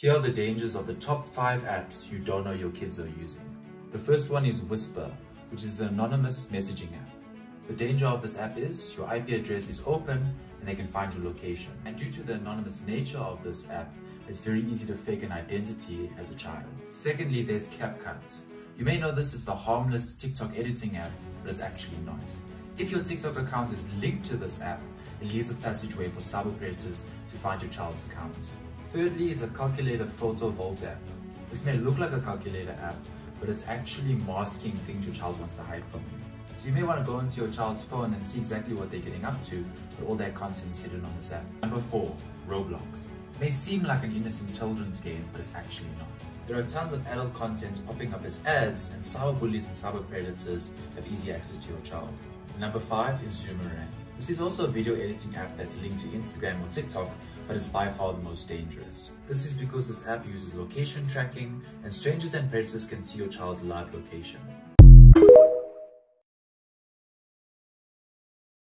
Here are the dangers of the top 5 apps you don't know your kids are using. The first one is Whisper, which is the anonymous messaging app. The danger of this app is your IP address is open and they can find your location. And due to the anonymous nature of this app, it's very easy to fake an identity as a child. Secondly, there's CapCut. You may know this is the harmless TikTok editing app, but it's actually not. If your TikTok account is linked to this app, it leaves a passageway for cyber predators to find your child's account. Thirdly is a calculator photo vault app. This may look like a calculator app, but it's actually masking things your child wants to hide from you. So you may want to go into your child's phone and see exactly what they're getting up to, but all their content's hidden on this app. Number 4. Roblox. It may seem like an innocent children's game, but it's actually not. There are tons of adult content popping up as ads, and cyber bullies and cyber predators have easy access to your child. Number 5 is Zoomerang. This is also a video editing app that's linked to Instagram or TikTok, but it's by far the most dangerous. This is because this app uses location tracking, and strangers and predators can see your child's live location.